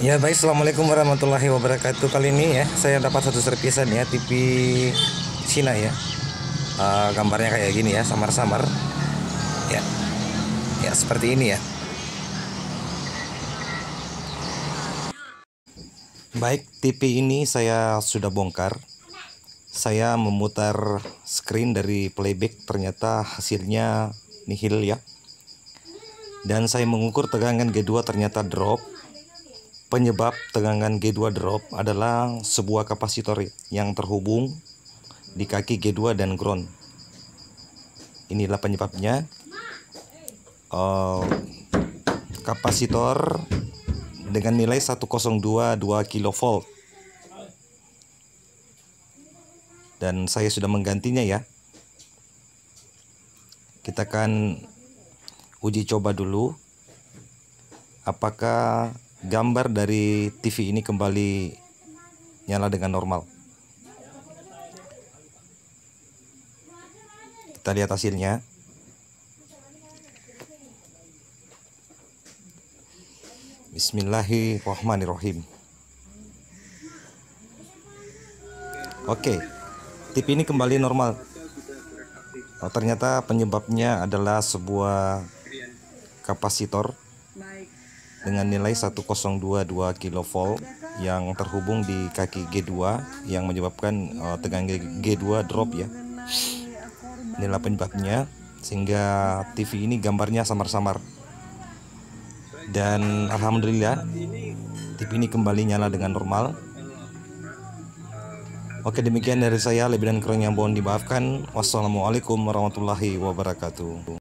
Ya baik, Assalamualaikum warahmatullahi wabarakatuh. Kali ini ya, saya dapat satu servisan ya TV Cina ya. Uh, Gambarnya kayak gini ya, samar-samar. Ya, ya seperti ini ya. Baik, TV ini saya sudah bongkar. Saya memutar screen dari playback. Ternyata hasilnya nihil ya. Dan saya mengukur tegangan G2 ternyata drop Penyebab tegangan G2 drop adalah sebuah kapasitor yang terhubung di kaki G2 dan ground. Inilah penyebabnya. Uh, kapasitor dengan nilai 102 2 kV. Dan saya sudah menggantinya ya. Kita akan uji coba dulu apakah gambar dari TV ini kembali nyala dengan normal. Kita lihat hasilnya. Bismillahirrahmanirrahim. Oke, TV ini kembali normal. Oh, ternyata penyebabnya adalah sebuah kapasitor dengan nilai 1022 kV yang terhubung di kaki G2 yang menyebabkan uh, tegangan G2 drop ya. Inilah penyebabnya sehingga TV ini gambarnya samar-samar. Dan alhamdulillah TV ini kembali nyala dengan normal. Oke demikian dari saya lebih dan kurang yang mohon dimaafkan. Wassalamualaikum warahmatullahi wabarakatuh.